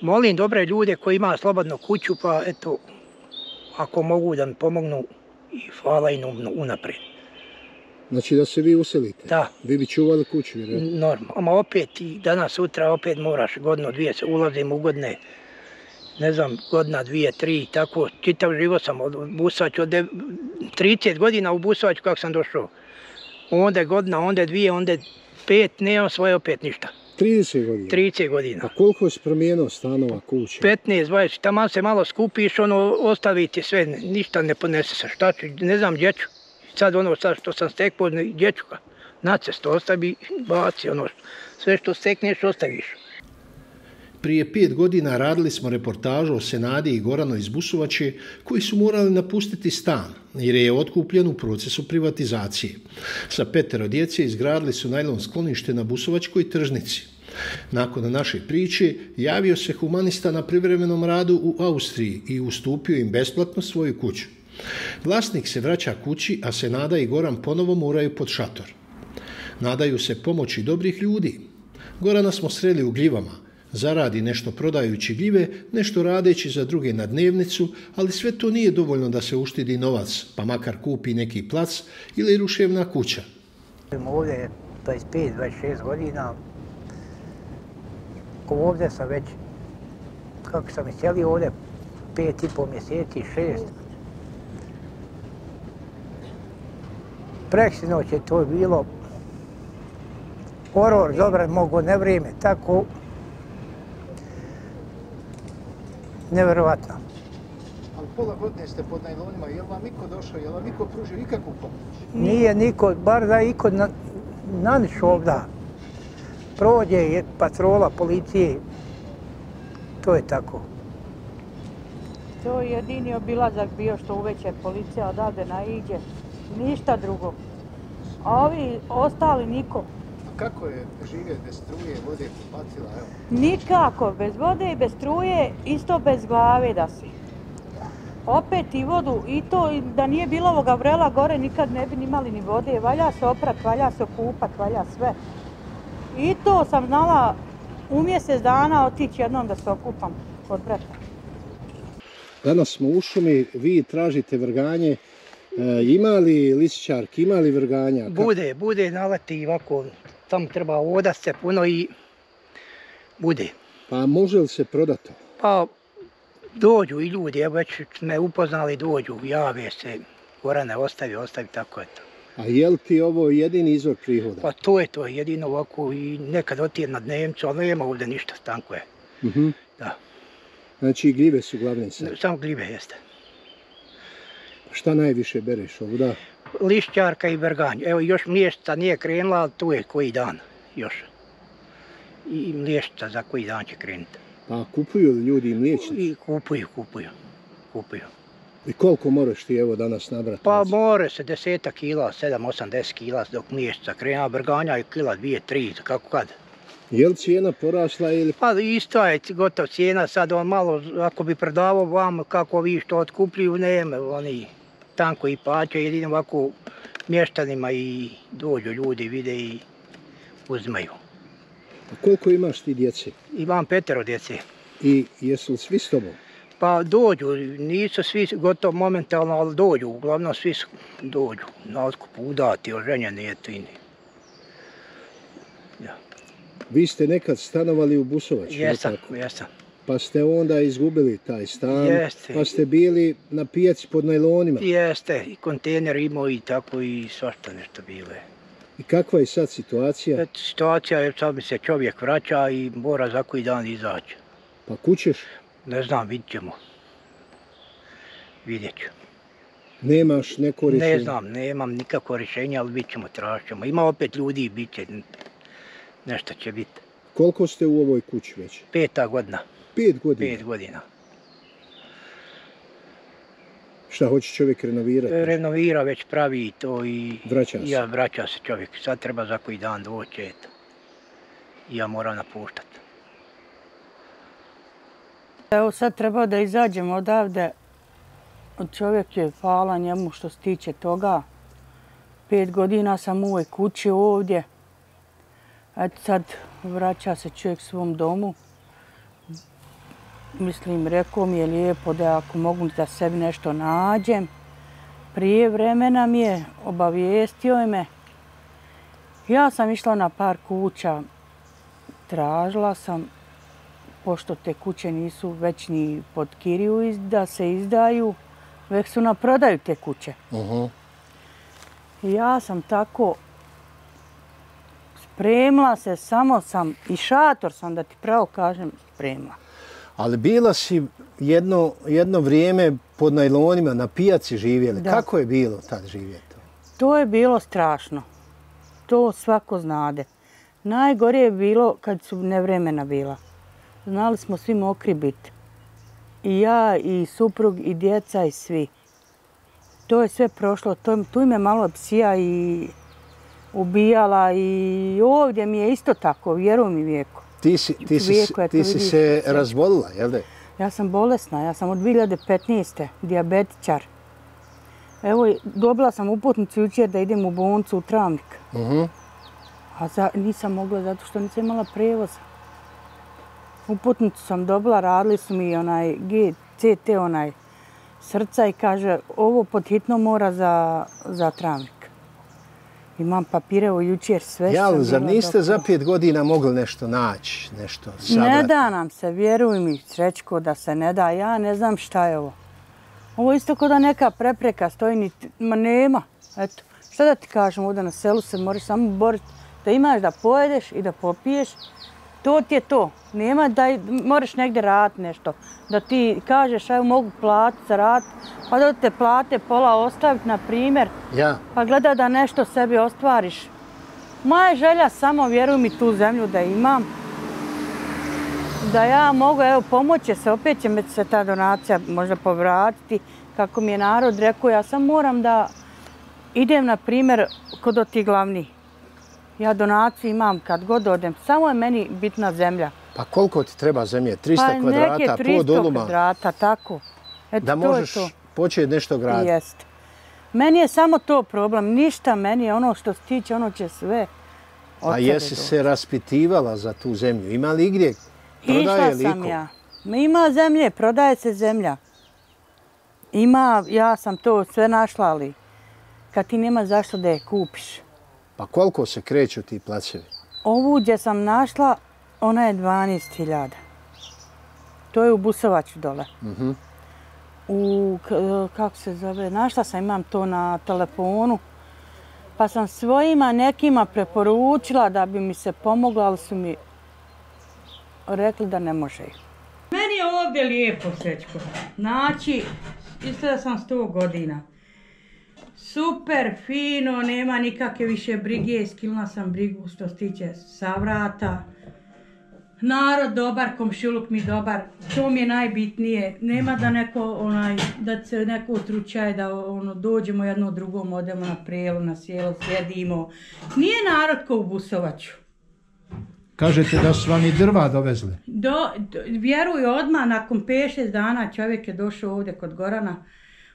Molim dobre ljude koji ima slobodnu kuću, pa eto, ako mogu da mi pomognu, i hvala im unaprijed. Znači da se vi uselite? Da. Vi bi čuvali kuću, vjerojatno? Normalno. Ama opet i danas, sutra, opet moraš godinu, dvije, se ulazim u godine, ne znam, godina, dvije, tri, tako, čitav život sam od Busavaću, od 30 godina u Busavaću kako sam došao. Onda je godina, onda je dvije, onda je pet, nemam svoje opet ništa. 30 godina? 30 godina. A koliko je promijenio stanova kuće? 15, 20, tamo se malo skupiš, ono, ostaviti sve, ništa ne ponese se, šta ću, ne znam gdje ću. Sad ono sad što sam stekao, gdje ću ga, na cestu ostavi, baci ono, sve što stekneš, ostaviš. Prije pet godina radili smo reportažu o Senadi i Gorano iz Busovače koji su morali napustiti stan jer je otkupljen u procesu privatizacije. Sa petero djece izgradili su najlon sklonište na Busovačkoj tržnici. Nakon naše priče javio se humanista na privremenom radu u Austriji i ustupio im besplatno svoju kuću. Vlasnik se vraća kući, a Senada i Goran ponovo moraju pod šator. Nadaju se pomoći dobrih ljudi. Gorana smo sreli u gljivama, zaradi nešto prodajući gljive, nešto radeći za druge na dnevnicu, ali sve to nije dovoljno da se uštidi novac, pa makar kupi neki plac ili ruševna kuća. Ovdje je 25-26 godina. Ovdje sam već, kako sam iscelio ovdje, pet i pol mjeseci, šest. Preksinoć je to bilo horor, dobro, mogu ne vrijeme, tako neverovatno. Ali pola godine ste pod najlonima, je li vam niko došao, je li vam niko pružio ikakvu pomoć? Nije niko, bar da iko na, naniš ovdje. Prođe je patrola policije, to je tako. To je jedini obilazak bio što uveće policija odavde naiđe, ništa drugo. A ovi ostali niko kako je živjeti bez struje, vode kupatila? Evo. Nikako, bez vode i bez struje, isto bez glave da si. Opet i vodu, i to da nije bilo ovoga vrela gore, nikad ne bi imali ni vode. Valja se oprat, valja se okupat, valja sve. I to sam znala u mjesec dana otići jednom da se okupam kod brata. Danas smo u šumi, vi tražite vrganje. E, ima li lisičarki, ima li vrganja? Bude, bude naleti ovako tamo treba voda se puno i bude. Pa može li se prodati? Pa dođu i ljudi, evo već me upoznali, dođu, jave se, Gorane ostavi, ostavi, tako je to. A je li ti ovo jedini izvor prihoda? Pa to je to, jedino ovako i nekad otijem na dnevnicu, ali nema ovdje ništa, stanko je. Uh mhm. -huh. Da. Znači gljive su glavne sad? Samo gljive jeste. Šta najviše bereš ovdje? Lišćarka i vrganj. Evo još mliještica nije krenula, ali tu je koji dan još. I mliještica za koji dan će krenuti. Pa kupuju li ljudi mliječnicu? I kupuju, kupuju, kupuju. I koliko moraš ti evo danas nabrati? Pa more se deseta kila, sedam, osam, deset kila dok mliještica krenula. Vrganja je kila, dvije, tri, kako kad. Je li cijena porasla ili? Pa isto je gotov cijena, sad on malo, ako bi predavao vam kako vi što otkupljuju, nema oni tanko i plaća, jedino ovako mještanima i dođu ljudi, vide i uzmaju. A koliko imaš ti djece? Imam petero djece. I jesu li svi s tobom? Pa dođu, nisu svi gotovo momentalno, ali dođu, uglavnom svi dođu na otkupu, udati, oženjeni, eto i Ja. Vi ste nekad stanovali u Busovaču? Jesam, jesam pa ste onda izgubili taj stan, Jeste. pa ste bili na pijaci pod najlonima. Jeste, i kontejner imao i tako i svašta nešto bile. I kakva je sad situacija? Et, situacija je sad mi se čovjek vraća i mora za koji dan izaći. Pa kućeš? Ne znam, vidit ćemo. Vidjet ću. Nemaš neko rješenje? Ne znam, nemam nikako rješenje, ali bit ćemo, tražit Ima opet ljudi i bit će, nešto će biti. Koliko ste u ovoj kući već? Peta godina. Pet godina? Pet godina. Šta hoće čovjek renovirati? Renovira već pravi to i... Vraća se? Ja, vraća se čovjek. Sad treba za koji dan doći, eto. Ja moram napuštati. Evo sad treba da izađemo odavde. Od čovjek je hvala njemu što se tiče toga. Pet godina sam u ovoj kući ovdje. Eto sad vraća se čovjek svom domu mislim, rekao mi je lijepo da ako mogu da sebi nešto nađem. Prije vremena mi je, obavijestio je me. Ja sam išla na par kuća, tražila sam, pošto te kuće nisu već ni pod kiriju da se izdaju, već su na prodaju te kuće. Mhm. I ja sam tako spremila se, samo sam, i šator sam, da ti pravo kažem, spremila. Ali bila si jedno, jedno vrijeme pod najlonima na pijaci živjeli. Da. Kako je bilo tad živjeti? To je bilo strašno. To svako znade. Najgore je bilo kad su nevremena bila. Znali smo svi mokri biti. I ja, i suprug, i djeca, i svi. To je sve prošlo. To, tu me malo psija i ubijala i ovdje mi je isto tako, vjeruj mi vijeko. Ti si, ti si, ti si se razbolila, jel da? Ja sam bolesna, ja sam od 2015. dijabetičar. Evo, dobila sam uputnicu jučer da idem u bolnicu u Travnik. Mhm. A za, nisam mogla zato što nisam imala prevoza. Uputnicu sam dobila, radili su mi onaj GCT, onaj srca i kaže ovo pod hitno mora za, za Travnik. Imam papire u jučer, sve Ja, sam zar niste za pet godina mogli nešto naći, nešto sabrati? Ne da nam se, vjeruj mi, Srećko, da se ne da. Ja ne znam šta je ovo. Ovo isto kao da neka prepreka stoji, ni, ma nema. Eto, šta da ti kažem, ovdje na selu se moraš samo boriti da imaš da pojedeš i da popiješ. To ti je to. Nema da moraš negdje raditi nešto. Da ti kažeš, aj mogu platiti za rad, pa da te plate pola ostaviti, na primjer, Ja, pa gleda da nešto sebi ostvariš. Moja želja samo, vjeruj mi, tu zemlju da imam. Da ja mogu, evo, pomoće se, opet će me se ta donacija možda povratiti. Kako mi je narod rekao, ja sam moram da idem, na primjer, kod od tih glavnih. Ja donaciju imam kad god odem, samo je meni bitna zemlja. pa koliko ti treba zemlje? 300 pa kvadrata, neke po 300 doluma, kvadrata, tako. Eto, da možeš to. Početi nešto graditi. Jeste. Meni je samo to problem, ništa meni je ono što se tiče, ono će sve od A jesi doći. se raspitivala za tu zemlju? Ima li igdje? Prodaje Išla sam ja. Ma Ima zemlje, prodaje se zemlja. Ima, ja sam to sve našla, ali kad ti nema zašto da je kupiš. Pa koliko se kreću ti placevi? Ovu gdje sam našla, ona je 12.000. To je u Busovaču dole. Mhm. U, e, kako se zove, našla sam, imam to na telefonu. Pa sam svojima nekima preporučila da bi mi se pomoglo, ali su mi rekli da ne može. Meni je ovdje lijepo, Sečko. Znači, isto da sam 100 godina. Super, fino, nema nikakve više brige, skilna sam brigu što se tiče savrata. Narod dobar, komšiluk mi dobar, to mi je najbitnije. Nema da neko, onaj, da se neko utručaje, da ono, dođemo jedno drugom, odemo na prijelu, na sjelo, sjedimo. Nije narod ko u Busovaču. Kažete da su vam i drva dovezli. Do, do, vjeruj odmah, nakon 5-6 dana čovjek je došao ovdje kod Gorana.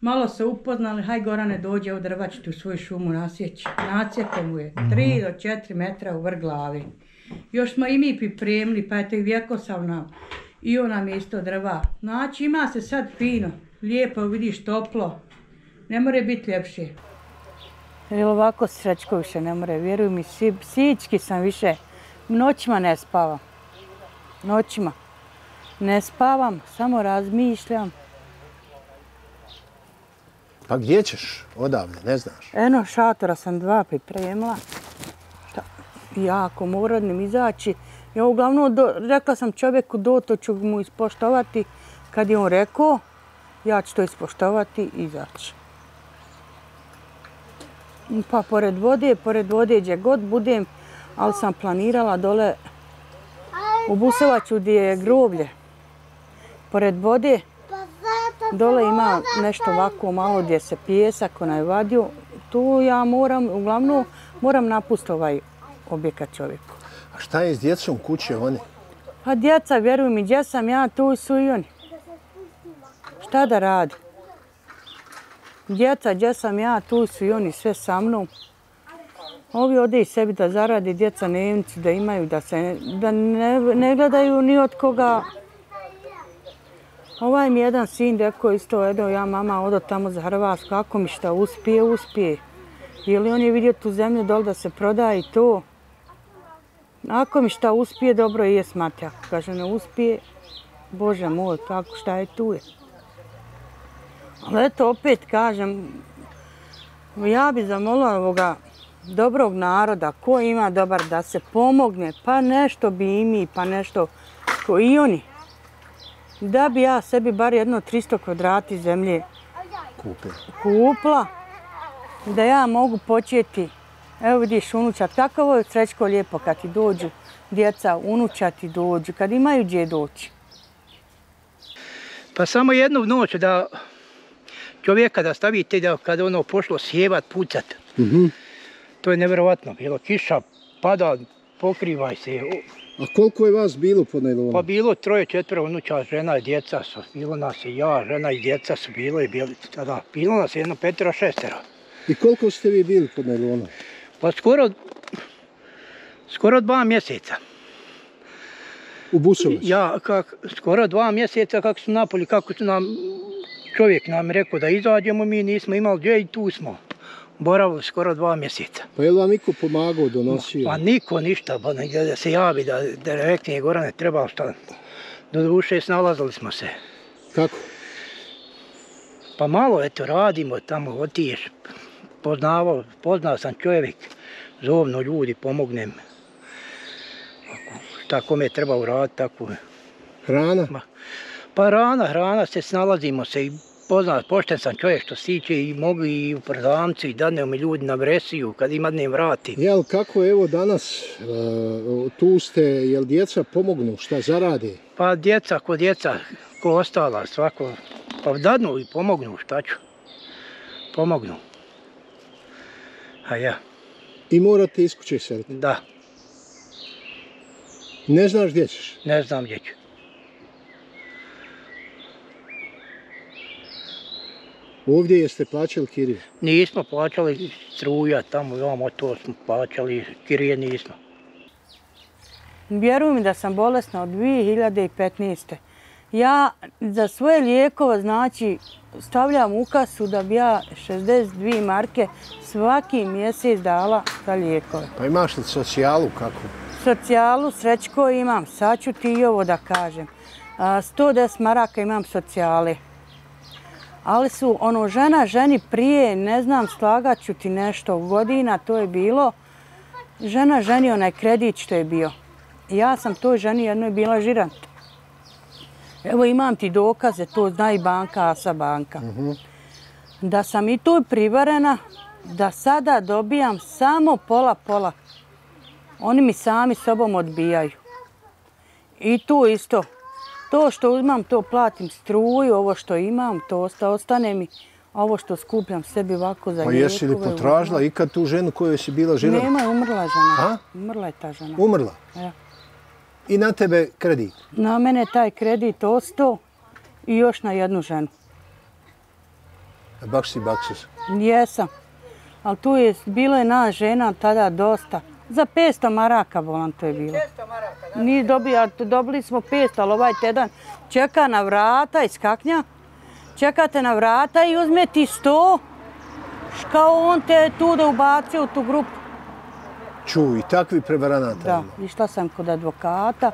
Malo se upoznali, haj Gorane dođe u drvač tu svoju šumu nasjeći. Nacijepo mu je 3 do 4 metra u vrh glavi. Još smo i mi pripremili, pa eto i vjeko sam nam. I on nam je isto drva. Znači ima se sad fino, lijepo vidiš toplo. Ne more biti ljepše. Jer ovako srećko više ne more, vjeruj mi, si, psički sam više. Noćima ne spavam. Noćima. Ne spavam, samo razmišljam. Pa gdje ćeš odavde, ne znaš? Eno, šatora sam dva pripremila. Šta? Ja ako moram izaći, ja uglavnom do, rekla sam čovjeku do, to ću mu ispoštovati. Kad je on rekao, ja ću to ispoštovati i izaći. Pa pored vode, pored vode gdje god budem, ali sam planirala dole u Busovaću gdje je groblje. Pored vode, dole ima nešto ovako malo gdje se pijesak onaj vadio. Tu ja moram, uglavnom, moram napustiti ovaj objekat čovjeku. A šta je s djecom kuće oni? Pa djeca, vjeruj mi, gdje sam ja, tu su i oni. Šta da radi? Djeca, gdje sam ja, tu su i oni, sve sa mnom. Ovi ode i sebi da zaradi djeca dnevnicu, da imaju, da se da ne, ne gledaju ni od koga Ovaj mi jedan sin rekao isto, edo ja mama odo tamo za Hrvatsku, ako mi šta uspije, uspije. Ili on je vidio tu zemlju dol da se proda i to. Ako mi šta uspije, dobro je smati. Ako kaže ne uspije, Bože moj, kako šta je tu je. Ali eto, opet kažem, ja bi zamolila ovoga dobrog naroda, ko ima dobar da se pomogne, pa nešto bi i mi, pa nešto ko i oni. Da bi ja sebi bar jedno 300 kvadrati zemlje Kupe. kupla, da ja mogu početi, evo vidiš unučat, kako je srećko lijepo kad ti dođu djeca, unučati dođu, kad imaju gdje doći. Pa samo jednu noć da čovjeka da stavite da kada ono pošlo sjevat, pucat. Mhm. To je nevjerovatno bilo. Kiša pada, pokrivaj se. A koliko je vas bilo pod najlonom? Pa bilo troje, četvero unuča, žena i djeca su. Bilo nas i ja, žena i djeca su bilo i bili tada. Bilo nas je jedno petero, šestero. I koliko ste vi bili pod najlonom? Pa skoro, skoro dva mjeseca. U Busovac? Ja, kak, skoro dva mjeseca kako su napoli, kako su nam, čovjek nam rekao da izađemo, mi nismo imali gdje i tu smo. Boravili skoro dva mjeseca. Pa je li vam niko pomagao, donosio? Pa niko ništa, pa negdje da se javi, da, da rekne Gorane treba šta. Do duše snalazili smo se. Kako? Pa malo, eto, radimo tamo, otiješ. Poznavao, poznao sam čovjek, zovno ljudi, pomognem. Ako Šta kome treba uraditi, tako. Hrana? Ma, Pa rana, hrana se snalazimo se i poznat, pošten sam čovjek što siće i mogu i u prodavnicu i dadne mi ljudi na vresiju kad ima dne vrati. Jel, kako evo danas, e, tu ste, jel djeca pomognu, šta zarade? Pa djeca ko djeca, ko ostala, svako, pa dadnu i pomognu, šta ću? Pomognu. A ja, I morate iz kuće seliti. da, Ne znaš gdje ćeš? ne znam gdje ću. Ovdje jeste plaćali kiriju. Nismo plaćali struja, tamo i ovamo to smo plaćali, kirije nismo. Vjeruj mi da sam bolesna od 2015. Ja za svoje lijekove, znači, stavljam u kasu da bi ja 62 marke svaki mjesec dala za lijekove. Pa imaš li socijalu kakvu? Socijalu, srećko imam, sad ću ti i ovo da kažem. A, 110 maraka imam socijale. Ali su ono žena ženi prije, ne znam, slagat ću ti nešto godina, to je bilo. Žena ženi onaj kredit što je bio. Ja sam toj ženi jednoj bila žirant. Evo imam ti dokaze, to zna i banka, Asa banka. Da sam i tu privarena, da sada dobijam samo pola-pola. Oni mi sami sobom odbijaju. I tu isto. To što uzmam, to platim struju, ovo što imam, to osta, ostane mi. Ovo što skupljam sebi ovako za Pa jesi li potražila ikad tu ženu kojoj si bila žena? Nema, je umrla žena. A? Umrla je ta žena. Umrla. Ja. I na tebe kredit. Na mene taj kredit ostao i još na jednu ženu. Baksi baksus. Jesam. Ali tu je, bilo je na žena tada dosta. Za 500 maraka volan to je bilo. 500 maraka, da? Nije dobio, dobili smo 500, ali ovaj tedan čeka na vrata iz kaknja. Čekate na vrata i uzme ti 100. Kao on te tu da ubacio u tu grupu. Čuj, takvi prevaranata Da, išla sam kod advokata.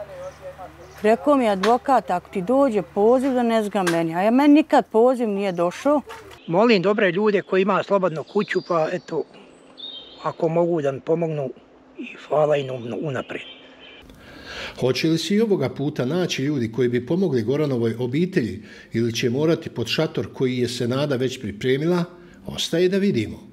Rekao mi je advokat, ako ti dođe poziv da ne zga meni. A ja meni nikad poziv nije došao. Molim dobre ljude koji ima slobodnu kuću, pa eto, ako mogu da mi pomognu, i hvala im unaprijed. Hoće li se i ovoga puta naći ljudi koji bi pomogli Goranovoj obitelji ili će morati pod šator koji je Senada već pripremila, ostaje da vidimo.